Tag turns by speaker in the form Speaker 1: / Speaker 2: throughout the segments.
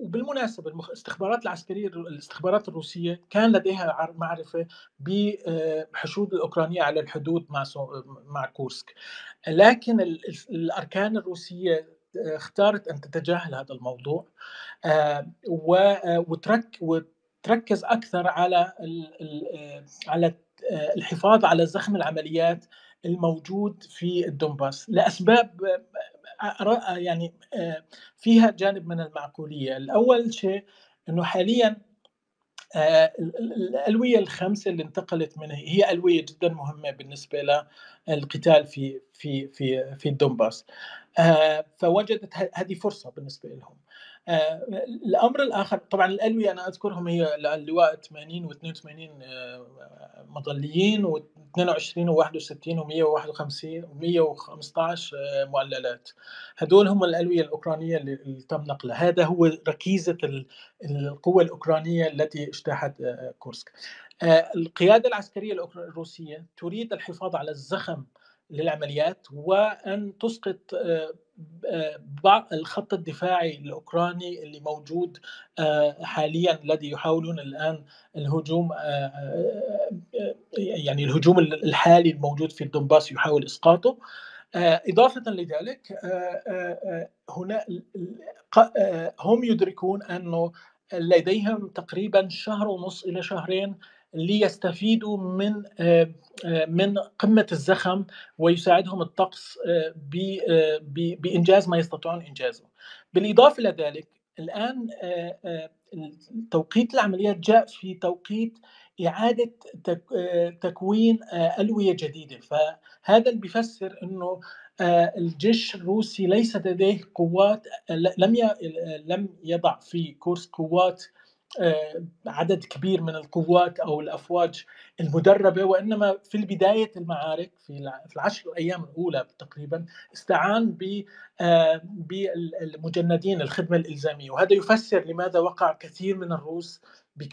Speaker 1: وبالمناسبة الاستخبارات العسكرية الاستخبارات الروسية كان لديها معرفة بحشود الأوكرانية على الحدود مع مع كورسك. لكن الأركان الروسية اختارت أن تتجاهل هذا الموضوع وترك وتركز أكثر على على الحفاظ على زخم العمليات الموجود في الدنباس لأسباب يعني فيها جانب من المعقولية، الأول شيء إنه حاليا الألوية الخمسه اللي انتقلت منها هي ألوية جدا مهمة بالنسبة للقتال في في في في الدنباس فوجدت هذه فرصة بالنسبة لهم. آه، الأمر الآخر طبعا الألوية أنا أذكرهم هي اللواء 80 و82 مظليين و22 و61 و151 و115 معللات هدول هم الألوية الأوكرانية اللي تم نقلها. هذا هو ركيزة القوة الأوكرانية التي اجتاحت آه، كورسك. آه، القيادة العسكرية الروسية تريد الحفاظ على الزخم للعمليات وأن تسقط الخط الدفاعي الأوكراني اللي موجود آه، حاليا الذي يحاولون الآن الهجوم آه، آه، يعني الهجوم الحالي الموجود في الدنباس يحاول إسقاطه. إضافة لذلك هنا هم يدركون أنه لديهم تقريبا شهر ونص إلى شهرين ليستفيدوا من آه، آه، من قمة الزخم ويساعدهم الطقس آه، بإنجاز ما يستطيعون إنجازه. بالإضافة إلى ذلك الآن توقيت العمليات جاء في توقيت إعادة تكوين ألوية جديدة فهذا اللي بيفسر إنه الجيش الروسي ليس لديه قوات لم لم يضع في كورس قوات عدد كبير من القوات أو الأفواج المدربة وإنما في بدايه المعارك في العشر أيام الأولى تقريبا استعان آه، بالمجندين الخدمة الإلزامية. وهذا يفسر لماذا وقع كثير من الروس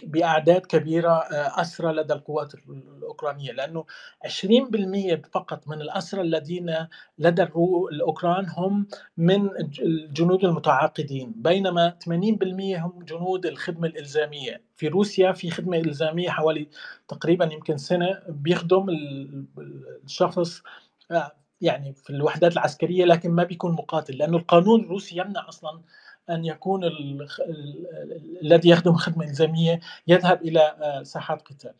Speaker 1: بأعداد كبيرة آه، أسرى لدى القوات الأوكرانية لأنه 20% فقط من الأسرى الذين لدى الأوكران هم من الجنود المتعاقدين بينما 80% هم جنود الخدمة الإلزامية. في روسيا في خدمة إلزامية حوالي تقريبا يمكن سنة بيخدم الشخص آه، يعني في الوحدات العسكرية لكن ما بيكون مقاتل لأنه القانون الروسي يمنع أصلا أن يكون الذي يخدم خدمة الزاميه يذهب إلى آه، ساحات قتال.